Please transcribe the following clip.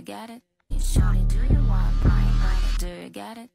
Do you got it? Shorty, do you want mine? Do you got it?